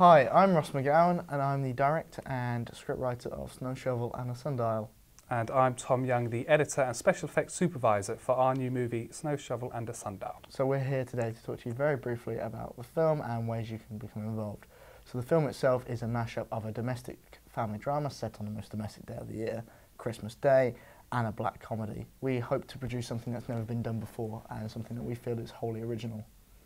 Hi, I'm Ross McGowan and I'm the director and scriptwriter of Snowshovel and a Sundial. And I'm Tom Young, the editor and special effects supervisor for our new movie Snowshovel and a Sundial. So we're here today to talk to you very briefly about the film and ways you can become involved. So the film itself is a mashup of a domestic family drama set on the most domestic day of the year, Christmas Day, and a black comedy. We hope to produce something that's never been done before and something that we feel is wholly original.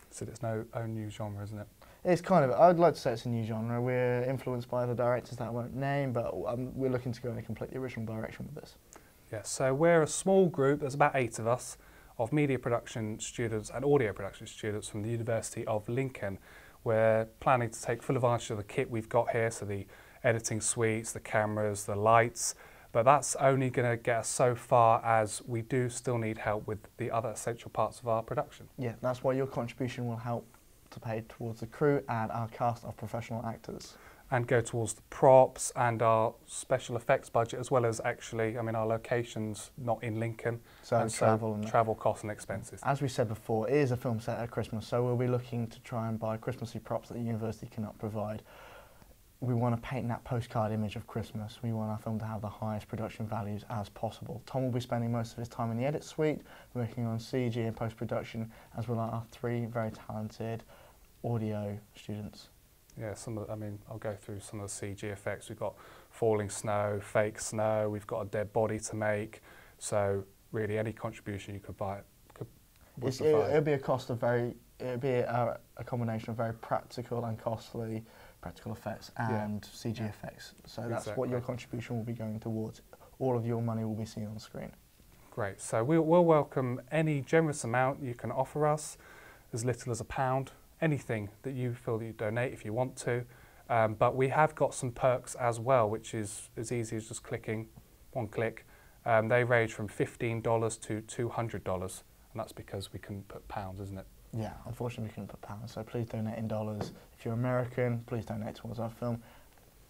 So it's no own new genre, isn't it? It's kind of, I'd like to say it's a new genre. We're influenced by the directors that I won't name, but um, we're looking to go in a completely original direction with this. Yeah, so we're a small group, there's about eight of us, of media production students and audio production students from the University of Lincoln. We're planning to take full advantage of the kit we've got here, so the editing suites, the cameras, the lights, but that's only going to get us so far as we do still need help with the other essential parts of our production. Yeah, that's why your contribution will help to pay towards the crew and our cast of professional actors. And go towards the props and our special effects budget, as well as actually, I mean, our location's not in Lincoln. So and travel so and travel costs and expenses. As we said before, it is a film set at Christmas, so we'll be looking to try and buy Christmassy props that the university cannot provide. We want to paint that postcard image of Christmas. We want our film to have the highest production values as possible. Tom will be spending most of his time in the edit suite, working on CG and post-production, as well as our three very talented audio students. Yeah, some of the, I mean, I'll go through some of the CG effects. We've got falling snow, fake snow, we've got a dead body to make. So really any contribution you could buy could it, it'll be a cost of very, it'll be a, a combination of very practical and costly practical effects Yeah. and CG Yeah. effects. So that's what your contribution will be going towards. All of your money will be seen on screen. Great. So we'll, we'll welcome any generous amount you can offer us, as little as a pound, anything that you feel you donate if you want to. Um, but we have got some perks as well, which is as easy as just clicking one click. Um, they range from $15 to $200, and that's because we can put pounds, isn't it? Yeah, unfortunately we couldn't put pounds, so please donate in dollars. If you're American, please donate towards our film.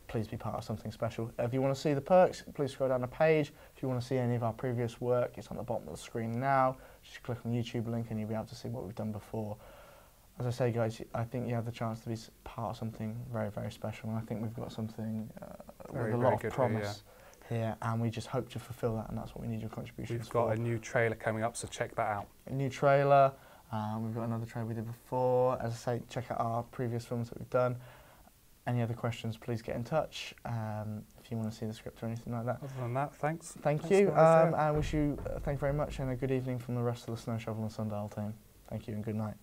Please be part of something special. If you want to see the perks, please scroll down the page. If you want to see any of our previous work, it's on the bottom of the screen now. Just click on the YouTube link and you'll be able to see what we've done before. As I say, guys, I think you have the chance to be part of something very, very special, and I think we've got something uh, Very, with a lot of here, promise here, and we just hope to fulfil that, and that's what we need your contributions We've got for. a new trailer coming up, so check that out. a new trailer. Um, we've got another trailer we did before. As I say, check out our previous films that we've done. Any other questions, please get in touch um, if you want to see the script or anything like that. Other than that, thanks. Thank Thanks you. Um, I wish you uh, thank you very much and a good evening from the rest of the Snowshovel and Sundial team. Thank you and good night.